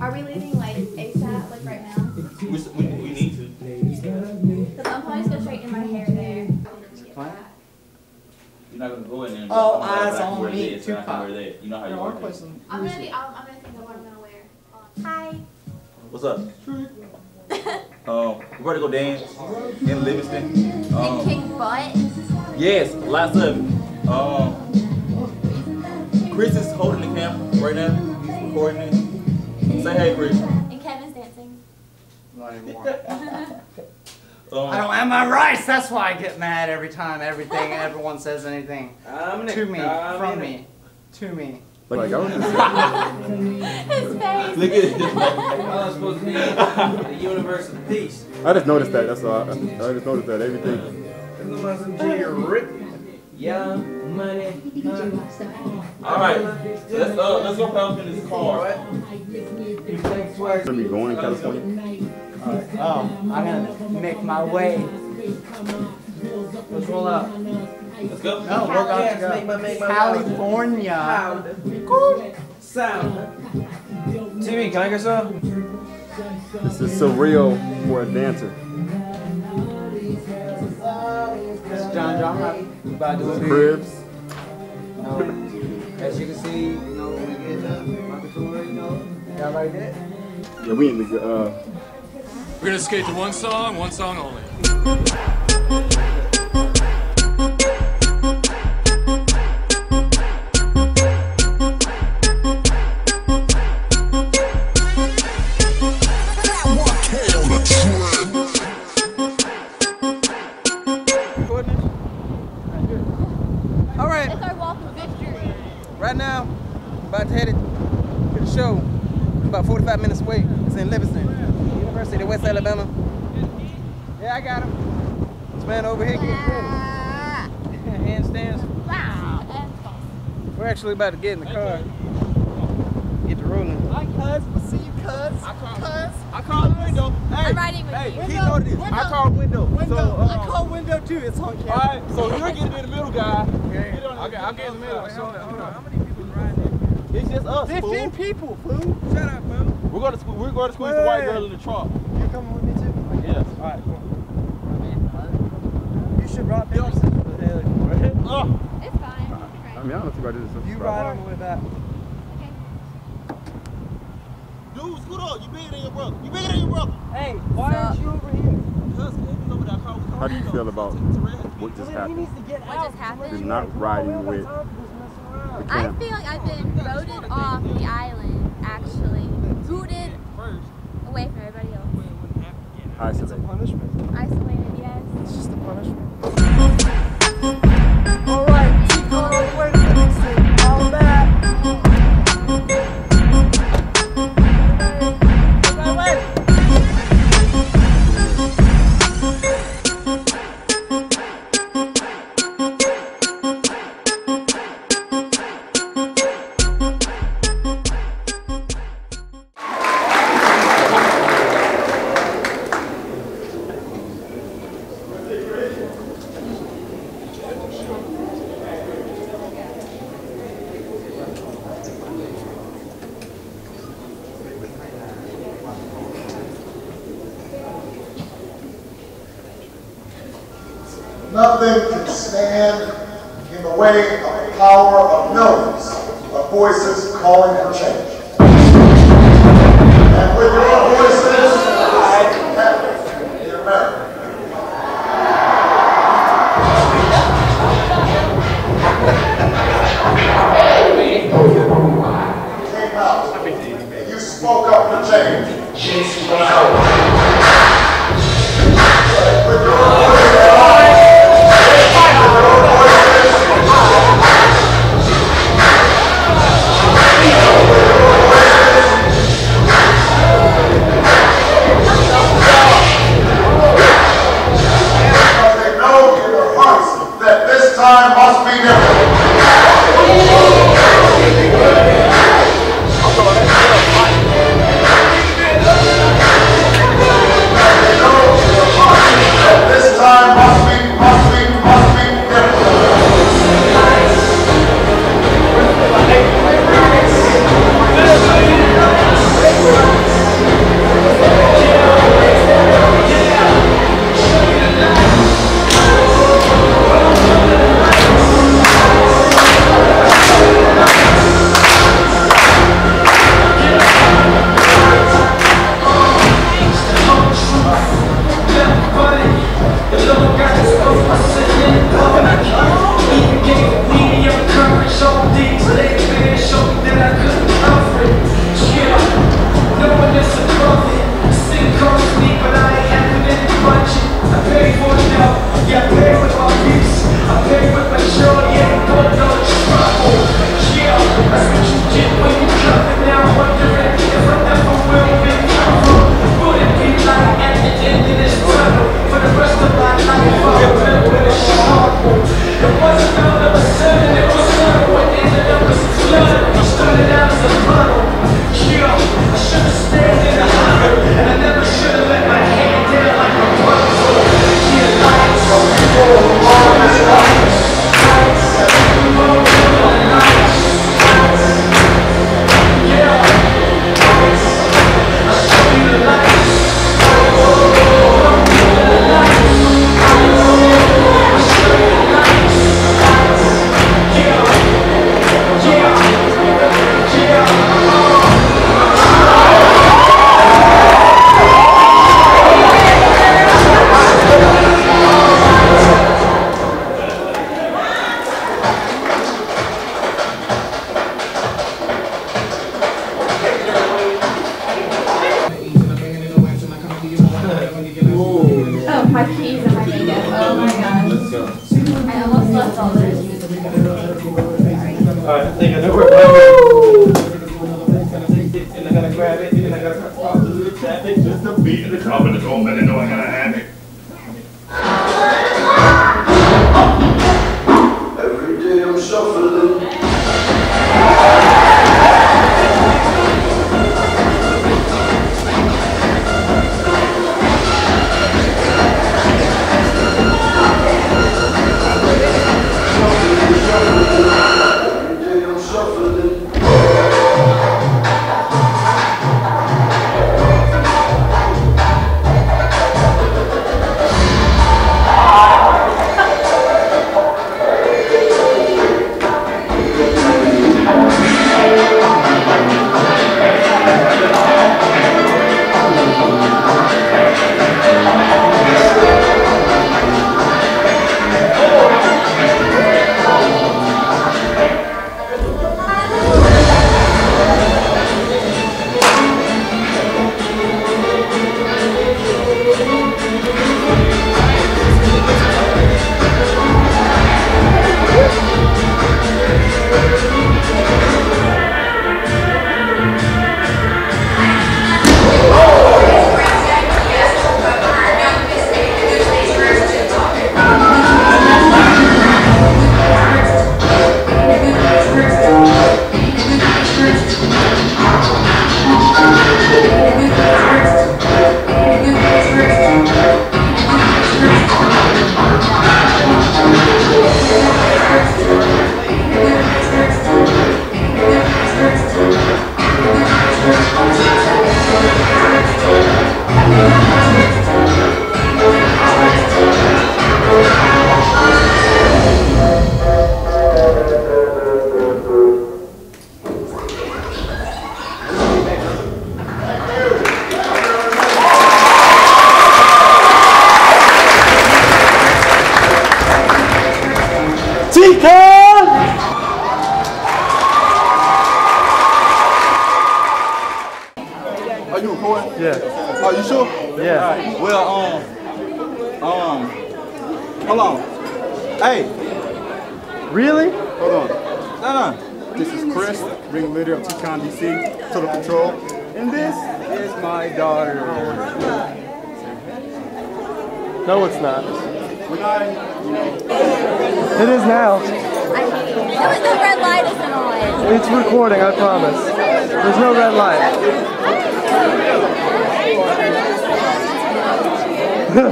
Are we leaving like ASAP, like right now? We, we, we need to. Because I'm probably just gonna straighten my hair there. You're not gonna go in there. and Oh, just come eyes back and on wear me, this, and Tupac. wear that. You know how you are. work it. I'm gonna be. I'm, I'm gonna think of what I'm gonna wear. Hi. What's up? Um, we ready to go dance in Livingston. Um, Kick butt. yes, lots of it. Um, Chris is holding the camera right now. He's recording it. Say hey, Chris. And Kevin's dancing. Not anymore. Um, I don't have my rights. That's why I get mad every time everything everyone says anything to me, from me, to me. Like, I was just, His face. Look at it. I was supposed to be the universe of peace. I just noticed that. That's all. I, I just noticed that everything. Yeah, money. All right, let's uh, let's go pound in this car. Gonna be going to California. Oh, I'm gonna make my way. Let's roll out. Let's go. No, we're about Yes, make my- to make go. my California. Sound. Timmy, can I get some? This is surreal for a dancer. This is John John. We about to do a Cribs. you As you can see, you know, we get the Michael Tour, you know, y'all like that? Yeah, we need to. Uh, We're gonna skate to one song, one song only. Five minutes away. It's in Livingston, University of West Alabama. Yeah, I got him. This man over here getting. Handstands. Wow. We're actually about to get in the car. Get to rolling. Hi, cuz. See you, cuz. I call, cuz. I call window. Hey, I'm riding with hey, you. Window, he know this. I call window. window. So, uh, I call window too. It's on camera. All right, so you're getting in the middle, guy. Okay, get on okay I'll get in the middle. Hold on, hold on. How many people riding? It's just us, 15 fool. people, fool. Shut up, fool. We're gonna sque- we're gonna squeeze the white girl in the trunk. You coming with me too? Yes. All right, cool. You should rock paper scissors with Haley. Uh, It's fine. I mean, I don't see why this is. You ride on the way back. Okay. dude, scoot up. You bigger than your brother. You bigger than your brother. Hey, why aren't you over here? Cuz, he's over there. I call- we call How do you feel about It's a red. what just He happened? needs to get What out. just happened? Is not riding with. I feel like I've been voted off the island, actually. Booted First. away from everybody else. Isolate. Punishment. Isolated, yes. It's Nothing can stand in the way of the power of millions of voices calling for change. And with your voices, and I know I gotta have recording? Yeah. Are you sure? Yeah. Alright, Well, um, um, hold on. Hey, Really? hold on. No, no. This is Chris, ring leader of T-Con DC, Total Control. And this is my daughter. No, it's not. When I, you know, it is now. I hate it. No, the red light isn't on. It's recording, I promise. There's no red light. We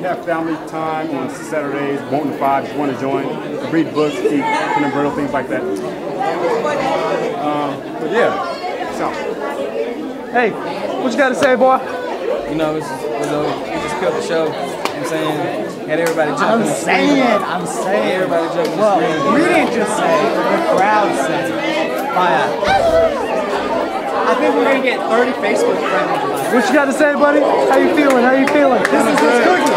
have family time on Saturdays, one to five, if you want to join. Read books, eat peanut butter, things like that. Um, but yeah, so. Hey, what you got to say, boy? You know, it's, it's a, we just killed the show. You know what I'm saying? Had everybody jumping. I'm and saying screaming. I'm saying it. Everybody jumping and Well, screaming. we didn't just say. The crowd said it. Maya. I I think we're gonna get 30 Facebook friends. What you got to say, buddy? How you feeling? How you feeling? This is his cookie.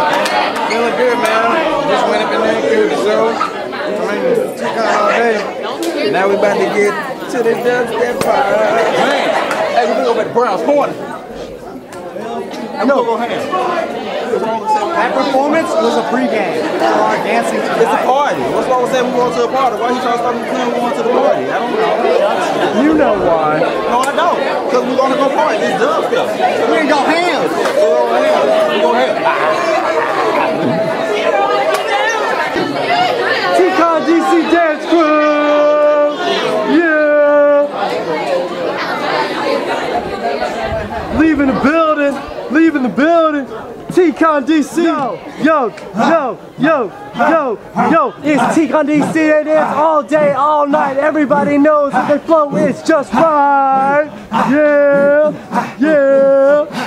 Feeling good, man. Just went up in there, killed the show. I mean, took out all day. Now we about to get to the dubstep part. Man, hey, we gonna go back to Brown's Corner. I'm gonna go ham. That performance was a pregame for our dancing It's a party. What's wrong with saying we going to a party? Why you trying to stop me from going to the party? I don't know. You know why. No, I don't. Because we're going to go party. It's. We're go ham. We're going to ham. We're going to ham. T-Con DC Dance Crew! Yeah! Leaving the building! Leaving the building! T-Con DC! Yo, yo, yo, yo, yo, yo! It's T-Con DC, dance all day, all night. Everybody knows that they flow, it's just right! Yeah! Yeah!